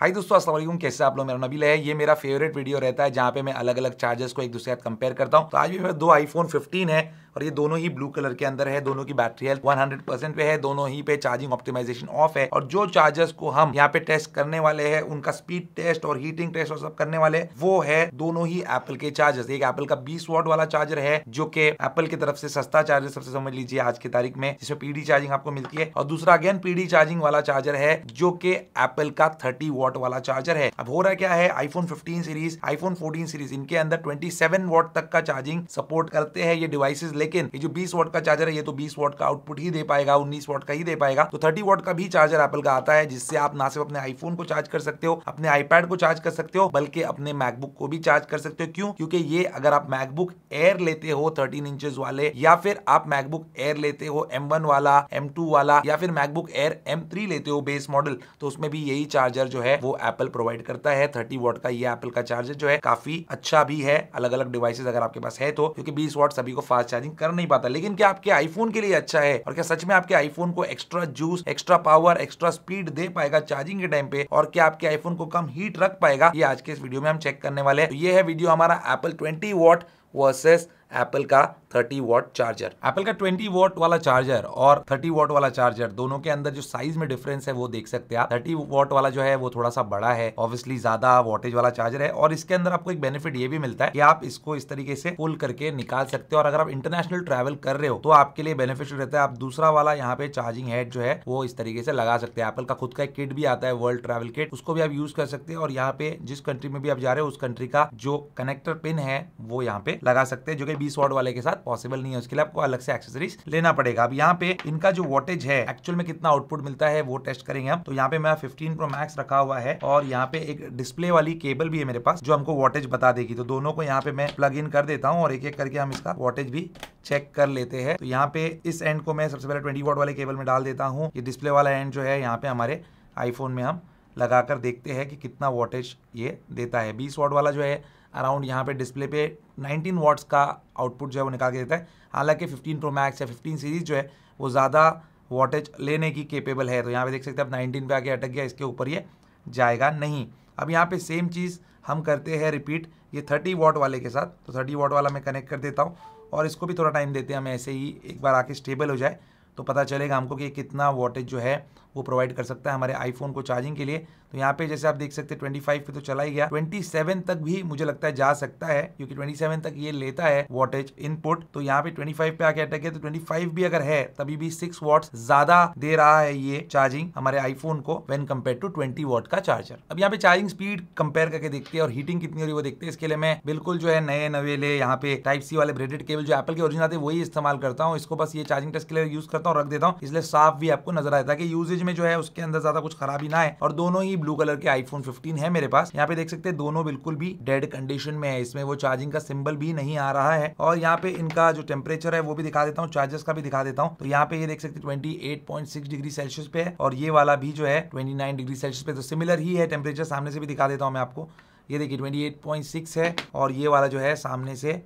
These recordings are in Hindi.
हाय दोस्तों, अस्सलाम वालेकुम। कैसे आप लोग? मेरा नबील है। ये मेरा फेवरेट वीडियो रहता है जहाँ पे मैं अलग अलग चार्जर्स को एक दूसरे के साथ कंपेयर करता हूँ। तो आज भी मेरे दो आईफोन 15 है। और ये दोनों ही ब्लू कलर के अंदर है, दोनों की बैटरी हेल्थ 100 परसेंट पे है, दोनों ही पे चार्जिंग ऑप्टिमाइजेशन ऑफ़ है। और जो चार्जर्स को हम यहाँ पे टेस्ट करने वाले हैं, उनका स्पीड टेस्ट और हीटिंग टेस्ट और सब करने वाले, वो है दोनों ही एप्पल के चार्जर्स एक एप्पल का बीस वॉट वाला चार्जर है, जो कि एप्पल की तरफ़ से सस्ता चार्जर सबसे समझ लीजिए आज की तारीख में, जिसमें पीडी चार्जिंग आपको मिलती है। और दूसरा अगेन पीडी चार्जिंग वाला चार्जर है, जो कि एप्पल का थर्टी वॉट वाला चार्जर है। अब हो रहा क्या है? IPhone fifteen series iPhone fourteen series इनके अंदर ट्वेंटी सेवन वॉट तक का चार्जिंग सपोर्ट करते हैं। ये डिवाइसेस लेकिन ये जो बीस वॉट का चार्जर है, ये तो 20 वॉट का आउटपुट ही दे पाएगा 19 वॉट का ही दे पाएगा। तो 30 वॉट का भी चार्जर एप्पल का आता है, जिससे आप ना सिर्फ़ अपने आईफोन को चार्ज कर सकते हो, अपने आईपैड को चार्ज कर सकते हो, बल्कि अपने मैकबुक को भी चार्ज कर सकते हो। क्यों? क्योंकि ये अगर आप मैकबुक एयर लेते हो थर्टीन इंचेस वाले, या फिर आप मैकबुक एयर लेते हो एम वाला एम वाला, या फिर मैकबुक एयर एम लेते हो बेस मॉडल तो उसमें भी यही चार्जर जो है, वो एप्पल प्रोवाइड करता है। थर्टी वॉट का ये एप्पल का चार्जर जो है, काफ़ी अच्छा भी है। अलग अलग डिवाइसेस अगर आपके पास है तो क्योंकि बीस वॉट सभी को फास्ट चार्जिंग कर नहीं पाता। लेकिन क्या आपके आईफोन के लिए अच्छा है? और क्या सच में आपके आईफोन को extra juice extra power extra speed दे पाएगा चार्जिंग के टाइम पे? और क्या आपके आईफोन को कम हीट रख पाएगा? ये आज के इस वीडियो में हम चेक करने वाले हैं। तो ये है वीडियो हमारा Apple twenty watt versus Apple का 30 वॉट चार्जर। एप्पल का 20 वॉट वाला चार्जर और 30 वॉट वाला चार्जर, दोनों के अंदर जो साइज़ में डिफरेंस है, वो देख सकते हैं 30 वॉट वाला जो है, वो थोड़ा सा बड़ा है ऑब्वियसली ज़्यादा वॉटेज वाला चार्जर है और इसके अंदर आपको एक बेनिफिट ये भी मिलता है कि आप इसको इस तरीके से पुल करके निकाल सकते हो और अगर आप इंटरनेशनल ट्रेवल कर रहे हो तो आपके लिए बेनिफिशियल रहता है। आप दूसरा वाला यहाँ पे चार्जिंग हेड जो है, वो इस तरीके से लगा सकते हैं। एप्पल का खुद का एक किट भी आता है वर्ल्ड ट्रेवल किट उसको भी आप यूज़ कर सकते हैं और यहाँ पे जिस कंट्री में भी आप जा रहे हो, उस कंट्री का जो कनेक्टर पिन है, वो यहाँ पे लगा सकते हैं, जो कि बीस वॉट वाले के साथ पॉसिबल नहीं है, उसके लिए आपको अलग से एक्सेसरीज लेना पड़ेगा। अब यहाँ पे इनका जो वोटेज है एक्चुअल में कितना आउटपुट मिलता है, वो टेस्ट करेंगे हम। तो यहाँ पे मैं 15 प्रो मैक्स रखा हुआ है और यहाँ पे एक डिस्प्ले वाली केबल भी है मेरे पास, जो हमको वोटेज बता देगी। तो दोनों को यहाँ पे मैं प्लग इन कर देता हूँ और एक एक करके हम इसका वोटेज भी चेक कर लेते हैं। तो यहाँ पे इस एंड को मैं सबसे पहले ट्वेंटी वोट वाले केबल में डाल देता हूँ। ये डिस्प्ले वाला एंड जो है, यहाँ पे हमारे आईफोन में हम लगाकर देखते हैं कि कितना वोटेज ये देता है। बीस वॉट वाला जो है अराउंड यहाँ पे डिस्प्ले पे 19 वॉट्स का आउटपुट जो है वो निकाल के देता है। हालाँकि 15 प्रो मैक्स या 15 सीरीज़ जो है, वो ज़्यादा वॉटेज लेने की केपेबल है। तो यहाँ पे देख सकते हैं, अब 19 पे आके अटक गया, इसके ऊपर ये जाएगा नहीं। अब यहाँ पे सेम चीज़ हम करते हैं रिपीट ये 30 वॉट वाले के साथ। तो 30 वॉट वाला मैं कनेक्ट कर देता हूँ और इसको भी थोड़ा टाइम देते हैं, हम ऐसे ही एक बार आके स्टेबल हो जाए तो पता चलेगा हमको कि कितना वोटेज जो है वो प्रोवाइड कर सकता है हमारे आईफोन को चार्जिंग के लिए। तो यहाँ पे जैसे आप देख सकते हैं ट्वेंटी पे तो चला ही गया। ट्वेंटी तक भी मुझे लगता है जा सकता है, क्योंकि ट्वेंटी तक ये लेता है वोटेज इनपुट तो यहाँ पे ट्वेंटी पे आके अटक गया तो ट्वेंटी भी अगर है, तभी भी सिक्स वॉट ज़्यादा दे रहा है ये चार्जिंग हमारे आईफोन को when compare to twenty watt का चार्जर अब यहाँ पे चार्जिंग स्पीड कंपेयर करके देखते हैं और हीटिंग कितनी हो रही है वो देखते हैं। इसके लिए मैं बिल्कुल जो है नए नवेले यहाँ पे टाइप सी वाले ब्रेडेड केबल जो एप्पल के ओरिजिनल आते वही इस्तेमाल करता हूँ। इसको बस ये चार्जिंग टेस्ट के लिए यूज़ करता हूँ, रख देता हूँ। इसलिए साफ़ भी आपको नज़र आता है कि यूजेज में जो है उसके अंदर ज़्यादा कुछ खराबी ना है और दोनों ही ब्लू कलर के आईफोन 15 है मेरे पास। यहाँ पे देख सकते हैं, दोनों बिल्कुल भी डेड कंडीशन में है। इसमें वो चार्जिंग का सिंबल भी नहीं आ रहा है। और यहाँ पे इनका जो टेम्परेचर है, वो भी दिखा देता हूँ चार्जर्स का भी दिखा देता हूँ। तो यहाँ पे ये देख सकते ट्वेंटी डिग्री सेल्सियस पे है। और ये वाला भी जो है ट्वेंटी डिग्री सेल्सियस पे तो सिमिलर ही है टेम्परेचर सामने से भी दिखा देता हूँ मैं आपको। ये देखिए 28.6 है। और ये वाला जो है, सामने से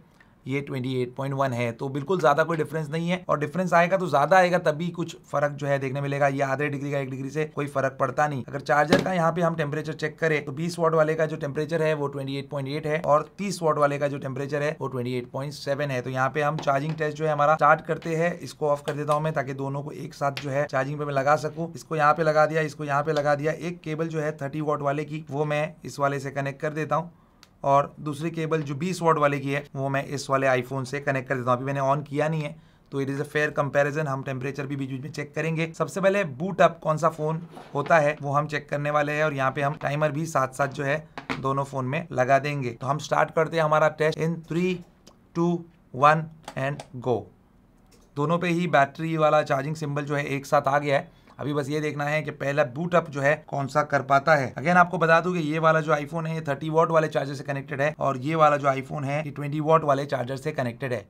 ये 28.1 है तो बिल्कुल ज़्यादा कोई डिफरेंस नहीं है। और डिफरेंस आएगा तो ज़्यादा आएगा, तभी कुछ फ़र्क जो है देखने मिलेगा। ये आधे डिग्री का एक डिग्री से कोई फ़र्क पड़ता नहीं। अगर चार्जर का यहाँ पे हम टेम्परेचर चेक करें तो 20 वॉट वाले का जो टेम्परेचर है, वो 28.8 है और 30 वॉट वाले का जो टेम्परेचर है, वो 28.7 है। तो यहाँ पे हम चार्जिंग टेस्ट जो है हमारा स्टार्ट करते हैं। इसको ऑफ़ कर देता हूँ मैं ताकि दोनों को एक साथ जो है चार्जिंग पे मैं लगा सकूँ। इसको यहाँ पे लगा दिया, इसको यहाँ पे लगा दिया। एक केबल जो है थर्टी वॉट वाले की, वो मैं इस वाले से कनेक्ट कर देता हूँ। और दूसरी केबल जो 20 वॉट वाले की है, वो मैं इस वाले आईफोन से कनेक्ट कर देता हूँ। अभी मैंने ऑन किया नहीं है तो it is a fair comparison हम टेम्परेचर भी बीच बीच में चेक करेंगे। सबसे पहले बूट अप कौन सा फ़ोन होता है, वो हम चेक करने वाले हैं और यहाँ पे हम टाइमर भी साथ साथ जो है, दोनों फ़ोन में लगा देंगे। तो हम स्टार्ट करते हैं हमारा test in three two one and go दोनों पे ही बैटरी वाला चार्जिंग सिंबल जो है, एक साथ आ गया है। अभी बस ये देखना है कि पहला बूट अप जो है, कौन सा कर पाता है। अगेन आपको बता दूँ कि ये वाला जो आईफोन है, ये थर्टी वॉट वाले चार्जर से कनेक्टेड है और ये वाला जो आईफोन है, ये ट्वेंटी वॉट वाले चार्जर से कनेक्टेड है।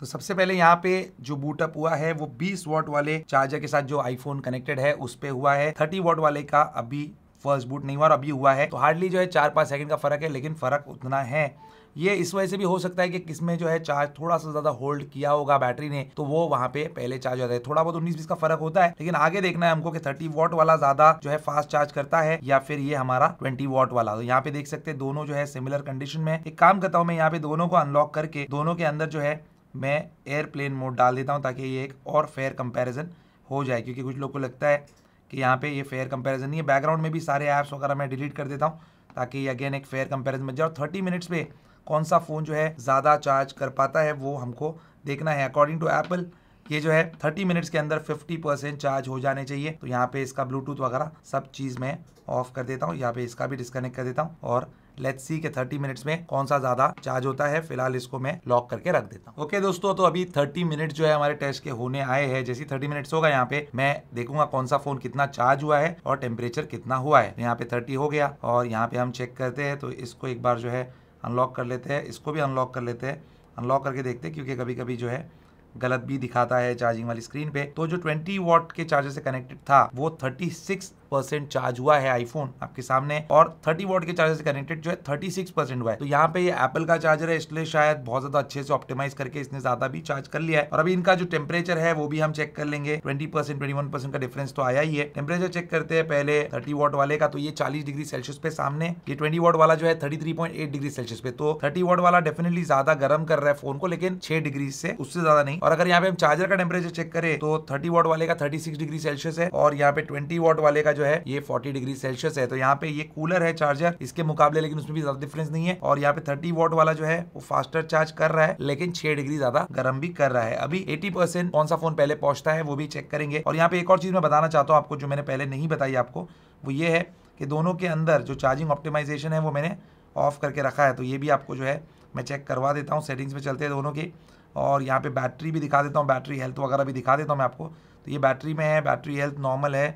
तो सबसे पहले यहाँ पे जो बूटअप हुआ है, वो 20 वॉट वाले चार्जर के साथ जो आईफोन कनेक्टेड है, उस पे हुआ है। 30 वॉट वाले का अभी फ़र्स्ट बूट नहीं हुआ और अभी हुआ है। तो हार्डली जो है, चार पाँच सेकंड का फ़र्क है, लेकिन फ़र्क उतना है। ये इस वजह से भी हो सकता है कि किसमें जो है चार्ज थोड़ा सा ज़्यादा होल्ड किया होगा बैटरी ने तो वो वहाँ पे पहले चार्ज हो है। थोड़ा बहुत उन्नीस बीस का फ़र्क होता है, लेकिन आगे देखना है हमको कि थर्टी वॉट वाला ज़्यादा जो है फास्ट चार्ज करता है या फिर ये हमारा ट्वेंटी वॉट वाला। तो यहाँ पे देख सकते हैं दोनों जो है सिमिलर कंडीशन में। एक काम करता हूँ मैं यहाँ पे दोनों को अनलॉक करके, दोनों के अंदर जो है मैं एयरप्लेन मोड डाल देता हूँ ताकि ये एक और फेयर कंपेरिजन हो जाए, क्योंकि कुछ लोग को लगता है कि यहाँ पे ये फेयर कंपेरिजन नहीं है। बैकग्राउंड में भी सारे ऐप्स वगैरह मैं डिलीट कर देता हूँ, ताकि अगेन एक फेयर कंपेरिजन बन जाए। और थर्टी मिनट्स पे कौन सा फ़ोन जो है ज़्यादा चार्ज कर पाता है, वो हमको देखना है। अकॉर्डिंग टू एप्पल ये जो है 30 मिनट्स के अंदर 50 परसेंट चार्ज हो जाने चाहिए। तो यहाँ पे इसका ब्लूटूथ वगैरह सब चीज़ मैं ऑफ़ कर देता हूँ। यहाँ पे इसका भी डिस्कनेक्ट कर देता हूँ। और लेट्स सी के 30 मिनट्स में कौन सा ज़्यादा चार्ज होता है। फ़िलहाल इसको मैं लॉक करके रख देता हूँ। ओके दोस्तों तो अभी 30 मिनट जो है हमारे टेस्ट के होने आए हैं। जैसे 30 मिनट्स होगा, यहाँ पे मैं देखूँगा कौन सा फ़ोन कितना चार्ज हुआ है और टेम्परेचर कितना हुआ है। यहाँ पे थर्टी हो गया और यहाँ पे हम चेक करते हैं। तो इसको एक बार जो है अनलॉक कर लेते हैं, इसको भी अनलॉक कर लेते हैं। अनलॉक करके देखते हैं, क्योंकि कभी कभी जो है, गलत भी दिखाता है चार्जिंग वाली स्क्रीन पे। तो जो 20 वॉट के चार्जर से कनेक्टेड था, वो 36 परसेंट चार्ज हुआ है आईफोन आपके सामने और 30 वॉट के चार्जर से कनेक्टेड जो है 36 परसेंट हुआ है। तो यहाँ पे ये एप्पल का चार्जर है, इसलिए शायद बहुत ज़्यादा अच्छे से ऑप्टिमाइज करके इसने ज़्यादा भी चार्ज कर लिया है। और अभी इनका जो टेम्परेचर है, वो भी हम चेक कर लेंगे। ट्वेंटी परसेंट ट्वेंटी का डिफरेंस तो आया ही है। टेम्परेचर चेक करते हैं पहले थर्टी वॉट वाले का तो ये चालीस डिग्री सेल्सियस पे सामने। ये ट्वेंटी वॉट वाला जो है thirty three point eight degree Celsius पे। तो थर्टी वॉट वाला डेफिनेटली ज़्यादा गर्म कर रहा है फ़ोन को, लेकिन छह डिग्री से उससे ज़्यादा नहीं। और अगर यहाँ पे हम चार्जर का टेम्परेचर चेक करें तो थर्टी वॉट वाले का थर्टी सिक्स डिग्री सेल्सियस है और यहाँ पे ट्वेंटी वॉट वाले का जो है, ये फोर्टी डिग्री सेल्सियस है। तो यहाँ पे ये कूलर है चार्जर इसके मुकाबले, लेकिन उसमें भी ज़्यादा डिफरेंस नहीं है। और यहाँ पे थर्टी वॉट वाला जो है, वो फास्टर चार्ज कर रहा है, लेकिन छह डिग्री ज़्यादा गर्म भी कर रहा है। अभी एटी परसेंट कौन सा फ़ोन पहले पहुँचता है, वो भी चेक करेंगे। और यहाँ पे एक और चीज़ मैं बताना चाहता हूँ आपको, जो मैंने पहले नहीं बताई आपको, वो ये है कि दोनों के अंदर जो चार्जिंग ऑप्टिमाइजेशन है, वो मैंने ऑफ़ करके रखा है। तो ये भी आपको जो है, मैं चेक करवा देता हूँ सेटिंग्स में चलते हैं दोनों के। और यहाँ पे बैटरी भी दिखा देता हूँ बैटरी हेल्थ वगैरह भी दिखा देता हूँ मैं आपको। तो ये बैटरी में है बैटरी हेल्थ नॉर्मल है।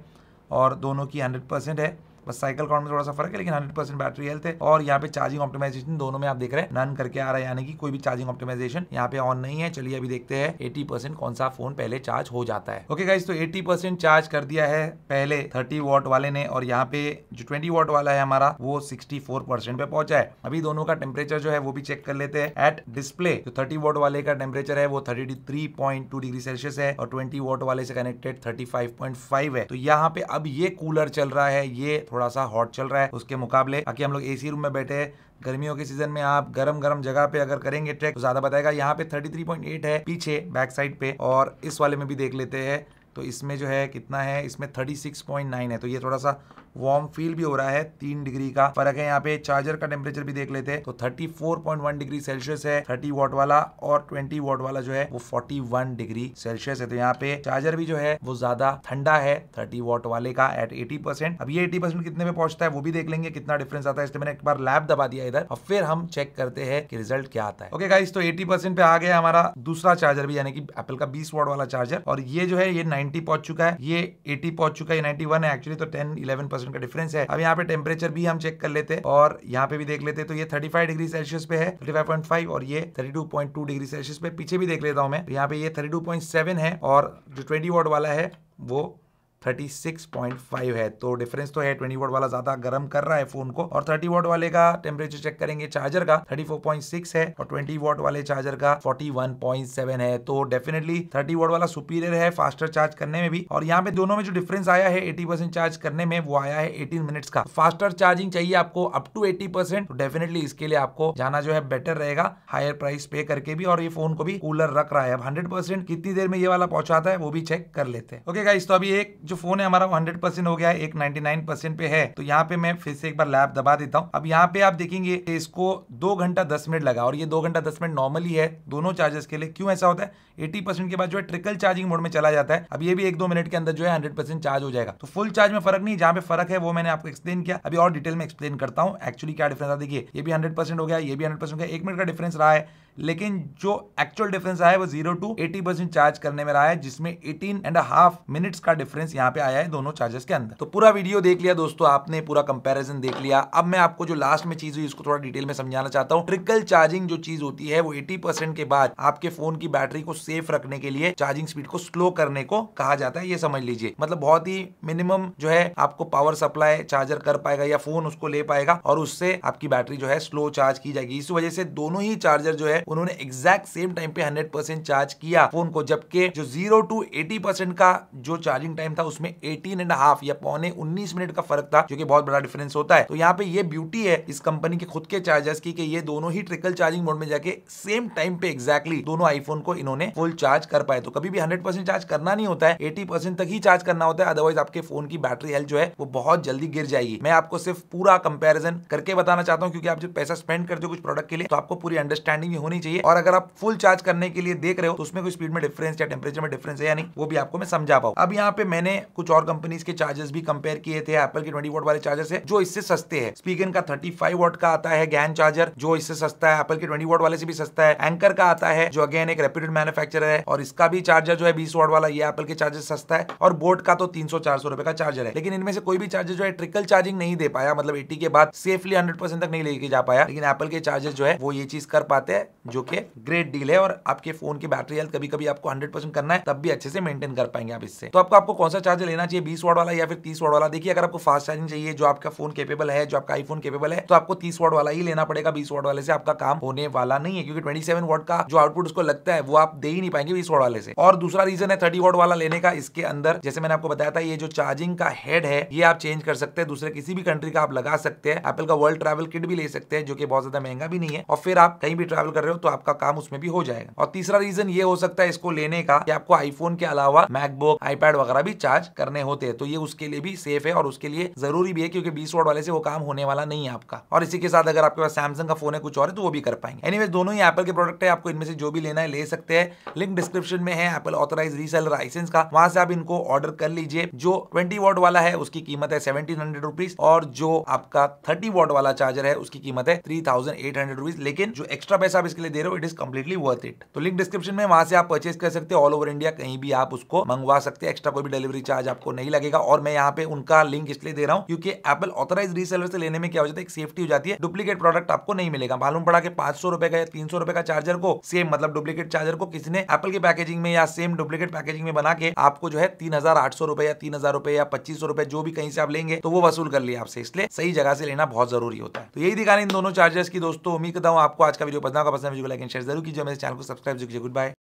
और दोनों की हंड्रेड परसेंट है। बस साइकिल काउंट में थोड़ा सा फ़र्क है, लेकिन हंड्रेड परसेंट बैटरी हेल्थ है। और यहाँ पे चार्जिंग ऑप्टिमाइजेशन दोनों में आप देख रहे हैं। नन करके आ रहा है, यानी कि कोई भी चार्जिंग ऑप्टिमाइजेशन यहाँ पे ऑन नहीं है। चलिए अभी देखते हैं एटी कौन सा फ़ोन पहले चार्ज हो जाता है। ओके गाइस तो एटी चार्ज कर दिया है पहले थर्टी वॉट वाले ने, और यहाँ पे जो ट्वेंटी वॉट वाला है हमारा, वो सिक्सटी परसेंट पे पहुँचा है। अभी दोनों का टेम्परेचर जो है, वो भी चेक कर लेते हैं। एट डिस्प्ले जो थर्टी वॉट वाले का टेम्परेचर है, वो thirty three point two degree Celsius है, और ट्वेंटी वॉट वाले से connected thirty five point five है। तो यहाँ पे अब ये कूलर चल रहा है, ये थोड़ा सा हॉट चल रहा है उसके मुकाबले। बाकी हम लोग एसी रूम में बैठे हैं। गर्मियों के सीज़न में आप गरम गरम जगह पे अगर करेंगे ट्रैक तो ज़्यादा बताएगा। यहाँ पे 33.8 है पीछे बैक साइड पे, और इस वाले में भी देख लेते हैं। तो इसमें जो है कितना है? इसमें 36.9 है। तो ये थोड़ा सा वार्म फील भी हो रहा है, तीन डिग्री का फ़र्क है। यहाँ पे चार्जर का टेम्परेचर भी देख लेते हैं। तो 34.1 डिग्री सेल्सियस है 30 वॉट वाला और 20 वॉट वाला जो है, वो 41 डिग्री सेल्सियस है। तो यहाँ पे चार्जर भी जो है, वो ज़्यादा ठंडा है 30 वॉट वाले का एट 80 परसेंट अब ये 80 परसेंट कितने में पहुँचता है, वो भी देख लेंगे कितना डिफरेंस आता है। इसलिए मैंने एक बार लैब दबा दिया इधर और फिर हम चेक करते हैं कि रिज़ल्ट क्या आता है। ओके गाइस तो 80 परसेंट पे आ गया हमारा दूसरा चार्जर भी, यानी कि एप्पल का 20 वॉट वाला चार्जर और ये जो है, ये 90 पहुँच चुका है, ये 80 पहुँच चुका है 91 है एक्चुअली तो 10 11 परसेंट का डिफरेंस है। अब यहाँ पे टेम्परेचर भी हम चेक कर लेते हैं और यहाँ पे भी देख लेते तो ये 35 डिग्री सेल्सियस पे है 35.5 और ये 32.2 डिग्री सेल्सियस पे पीछे भी देख लेता हूँ मैं। यहाँ पे ये 32.7 है और जो 20 वॉट वाला है, वो 36.5 है। तो डिफरेंस तो है 20 वोट वाला ज़्यादा गर्म कर रहा है फ़ोन को और 30 वोट वाले का टेम्परेचर चेक करेंगे चार्जर का 34.6 है और 20 वोट वाले चार्जर का 41.7 है। तो डेफिनेटली 30 वोट वाला सुपीरियर है फास्टर चार्ज करने में भी और यहाँ पे दोनों में जो डिफरेंस आया है 80 चार्ज करने में, वो आया है 18 मिनट्स का। फास्टर चार्जिंग चाहिए आपको अप टू 80 तो डेफिनेटली इसके लिए आपको जाना जो है बेटर रहेगा हायर प्राइस पे करके भी और ये फ़ोन को भी कूलर रख रहा है। अब हंड्रेड कितनी देर में ये वाला पहुंचाता है, वो भी चेक कर लेते हैं। ओके गाइस तो अभी एक जो फ़ोन है हमारा हंड्रेड परसेंट हो गया है, एक नाइनटी नाइन परसेंट पे है। तो यहाँ पे मैं फिर से एक बार लैब दबा देता हूँ। अब यहाँ पे आप देखेंगे इसको दो घंटा दस मिनट लगा और ये दो घंटा दस मिनट नॉर्मली है। दोनों चार्जेस के लिए क्यों ऐसा होता है? एटी परसेंट के बाद जो है ट्रिकल चार्जिंग मोड में चला जाता है। अब ये भी एक दो मिनट के अंदर जो है हंड्रेड परसेंट चार्ज हो जाएगा। तो फुल चार्ज में फ़र्क नहीं, जहाँ पे फ़र्क है वो मैंने आपको एक्सप्लेन किया। अभी और डिटेल में एक्सप्लेन करता हूँ। एक्चुअली क्या डिफरेंस है देखिए, ये भी हंड्रेड हो गया, ये भी हंड्रेड हो गया। एक मिनट का डिफरेंस रहा है। लेकिन जो एक्चुअल डिफरेंस आया है वो zero to eighty percent charge करने में रहा है, जिसमें एटीन एंड हाफ़ मिनट्स का डिफरेंस यहाँ पे आया है दोनों चार्जर्स के अंदर। तो पूरा वीडियो देख लिया दोस्तों आपने, पूरा कंपेरिजन देख लिया। अब मैं आपको जो लास्ट में चीज़ हुई इसको थोड़ा डिटेल में समझाना चाहता हूँ। ट्रिकल चार्जिंग जो चीज़ होती है, वो एटी के बाद आपके फ़ोन की बैटरी को सेफ़ रखने के लिए चार्जिंग स्पीड को स्लो करने को कहा जाता है, ये समझ लीजिए। मतलब बहुत ही मिनिमम जो है आपको पावर सप्लाई चार्जर कर पाएगा या फ़ोन उसको ले पाएगा और उससे आपकी बैटरी जो है स्लो चार्ज की जाएगी। इस वजह से दोनों ही चार्जर जो है उन्होंने एग्जैक्ट सेम टाइम पे हंड्रेड परसेंट चार्ज किया फ़ोन को, जबकि जो ज़ीरो टू एटी परसेंट का जो चार्जिंग टाइम था, उसमें एटीन एंड हाफ़ या पौने उन्नीस मिनट का फ़र्क था, जो कि बहुत बड़ा डिफरेंस होता है। तो यहाँ पे ये ब्यूटी है इस कंपनी के खुद के चार्जर्स की, कि ये दोनों ही ट्रिकल चार्जिंग मोड में जाके सेम टाइम पे एग्जैक्टली दोनों आईफोन को इन्होंने फुल चार्ज कर पाए। तो कभी भी हंड्रेड परसेंट चार्ज करना नहीं होता है एटी परसेंट तक ही चार्ज करना होता है अदरवाइज़ आपके फ़ोन की बैटरी हेल्थ जो है, वो बहुत जल्दी गिर जाएगी। मैं आपको सिर्फ़ पूरा कंपेरिजन करके बताना चाहता हूँ, क्योंकि आप जब पैसा स्पेंड करते हो कुछ प्रोडक्ट के लिए तो आपको पूरी अंडरस्टैंडिंग होनी चाहिए। और अगर आप फुल चार्ज करने के लिए देख रहे हो तो उसमें कोई स्पीड में डिफरेंस या टेम्परेचर में डिफरेंस है या नहीं, वो भी आपको मैं समझा पाऊँ। अब यहाँ पे मैंने कुछ और कंपनीज़ के चार्जेस भी कंपेयर किए थे। एप्पल के ट्वेंटी वोट वाले चार्जर से जो इससे सस्ते हैं। स्पीकर का थर्टी फाइव का आता है गैन चार्जर जो इससे सस्ता है। एप्पल के ट्वेंटी वोट वाले से भी सस्ता है। एंकर का आता है, जो अगेन एक रेप्यूटेड मैन्युफैक्चरर है। और इसका भी चार्जर जो है बीस वोट वाला, ये एप्पल के चार्जर सस्ता है। और बोर्ड का तो तीन सौ रुपए का चार्जर है। लेकिन इनमें से कोई भी चार्जर जो है ट्रिकल चार्जिंग नहीं दे पाया। मतलब एटी के बाद सेफली हंड्रेड तक नहीं लेके जा पाया। लेकिन एप्पल के चार्जर जो है, वो ये चीज़ कर पाते हैं जो कि ग्रेट डील है और आपके फ़ोन की बैटरी हेल्थ कभी कभी आपको हंड्रेड परसेंट करना है, तब भी अच्छे से मेंटेन कर पाएँगे आप इससे। तो आपको आपको कौन सा चार्जर लेना चाहिए? बीस वाट वाला या फिर तीस वाट वाला? देखिए, अगर आपको फास्ट चार्जिंग चाहिए, जो आपका फ़ोन केपेबल है, जो आपका आईफोन केपेबल है तो आपको तीस वाट वाला ही लेना पड़ेगा। बीस वाट वाले से आपका काम होने वाला नहीं है, क्योंकि ट्वेंटी सेवन का जो आउटपुट उसको लगता है, वो आप दे ही नहीं पाएँगे बीस वाट वाले से। और दूसरा रीजन है थर्टी वाट वाला लेने का, इसके अंदर, जैसे मैंने आपको बताया था, ये जो चार्जिंग का हेड है, ये आप चेंज कर सकते हैं। दूसरे किसी भी कंट्री का आप लगा सकते हैं। एप्पल का वर्ल्ड ट्रैवल किट भी ले सकते हैं, जो कि बहुत ज़्यादा महँगा भी नहीं है। और फिर आप कहीं भी ट्रैवल कर रहे हो तो आपका काम उसमें भी हो जाएगा। और तीसरा रीजन ये हो सकता है इसको लेने का कि आपको आईफोन के अलावा मैकबुक आईपैड वगैरह भी चार्ज करने होते हैं। तो ये उसके लिए भी सेफ़ है और उसके लिए ज़रूरी भी है क्योंकि बीस वोट वाले से वो काम होने वाला नहीं है आपका। और इसी के साथ अगर आपके पास सैमसंग का फ़ोन है, कुछ और है तो वो भी कर पाएँगे। एनीवे दोनों ही एप्पल के प्रोडक्ट है। आपको इनमें से जो भी लेना है ले सकते हैं। लिंक डिस्क्रिप्शन में है एप्पल ऑथराइज रीसेलर लाइसेंस का। वहाँ से आप इनको ऑर्डर कर लीजिए। जो ट्वेंटी वॉट वाला है, उसकी कीमत है सेवनटीन हंड्रेड रुपीज़ और जो आपका थर्टी वॉट वाला चार्जर है, उसकी कीमत है three thousand eight hundred rupees लेकिन जो एक्स्ट्रा पैसा आप लिए दे रहे हो it is completely worth it तो लिंक डिस्क्रिप्शन में वहाँ से आप परचेज कर सकते हैं ऑल ओवर इंडिया कहीं भी आप उसको मंगवा सकते हैं एक्स्ट्रा कोई भी डिलीवरी चार्ज आपको नहीं लगेगा। और मैं यहाँ पे उनका लिंक इसलिए दे रहा हूँ, क्योंकि एप्पल ऑथराइज रीसेलर से लेने में क्या हो जाता है, एक सेफ्टी हो जाती है डुप्लीकेट प्रोडक्ट आपको नहीं मिलेगा। मालूम पड़ा कि पाँच सौ रुपए का या तीन सौ रुपए का चार्जर को सेम मतलब डुप्लीकेट चार्जर को किसी ने एप्पल की पैकेजिंग में या सेम डुप्लीकेट पैकेजिंग में बना के आपको जो है तीन हज़ार आठ सौ रुपए या तीन हज़ार रुपए या पच्चीस सौ रुपए जो भी कहीं से आप लेंगे तो वो वसूल कर लिया आपसे। इसलिए सही जगह से लेना बहुत ज़रूरी होता है। तो यही दिखाने इन दोनों चार्जर्स की दोस्तों, उम्मीद करता हूँ आपको आज का वीडियो पसंद होगा आए वीडियो लाइक एंड शेयर ज़रूर कीजिए। मेरे चैनल को सब्सक्राइब कीजिए। Good bye